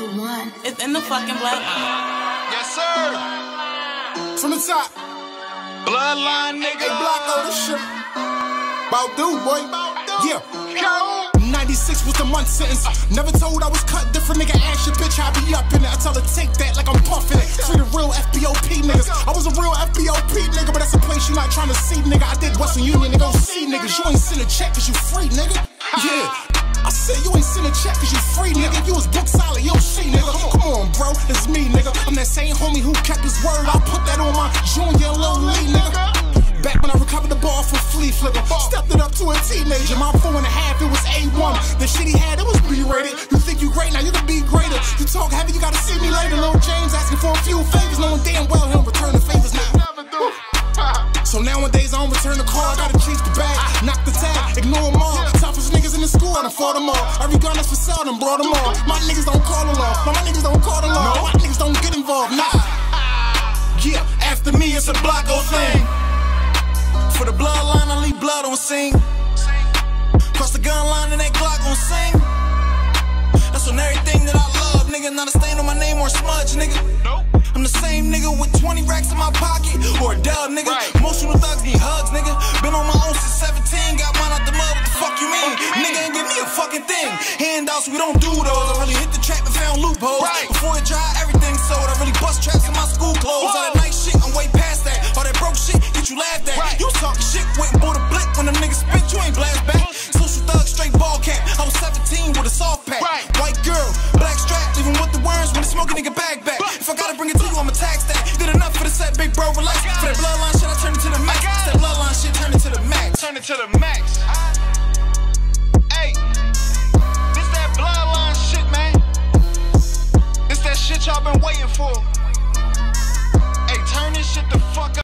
the one. It's in the fucking bloodline. Yes, sir. From the top. Bloodline, nigga. Hey, block all this shit. Bout do, boy. Yeah. Go. 96 was the month sentence. Never told I was cut different, nigga. Ask your bitch, I be up in it. I tell her take that like I'm puffing it. See the real FBOP niggas. I was a real FBOP nigga, but that's a place you not trying to see, nigga. I did Western Union to go see niggas. You ain't send a check cause you free, nigga. Yeah. I said you ain't send a check cause you free, nigga. You was book solid, yo, see, nigga. Come on, bro, it's me, nigga. I'm that same homie who kept his word. I'll put that on my junior little league, nigga. Back when I recovered the ball from flea flicker, stepped it up to a teenager. My four and a half, it was A1. The shit he had, it was B rated. You think you great, now you can be greater. You talk heavy, you gotta see me later. Little James asking for a few favors, knowing damn well in the school, I done fought them all. Every gun that's for sale, done brought them all. My niggas don't call the law, no, my niggas don't call the law. My niggas don't get involved, nah. Yeah, after me it's a Blocko thing. For the bloodline, I leave blood on scene. Cross the gun line and that Glock on sing. That's on everything that I love, nigga. Not a stain on my name or smudge, nigga. Nope. I'm the same nigga with 20 racks in my pocket or a dub, nigga. Right. Emotional thugs ain't give me a fucking thing. Handouts, we don't do those. I really hit the trap and found loopholes. Right. Before it dry, everything sold. I really bust traps in my school clothes. All that Whoa. nice shit, I'm way past that. All that broke shit, get you laughed at. Right. You was talking shit, went and bought a blick when them niggas spit. You ain't blast back. Social thug, straight ball cap. I was 17 with a soft pack. Right. White girl, black strap, even with the worms when the smoking nigga bag back. If I gotta bring it to you, I'ma tax that. Did enough for the set, big bro, relax. For that bloodline shit, I turn it to the max. That bloodline shit, turn it to the max. Turn it to the max. waiting for? Hey, turn this shit the fuck up.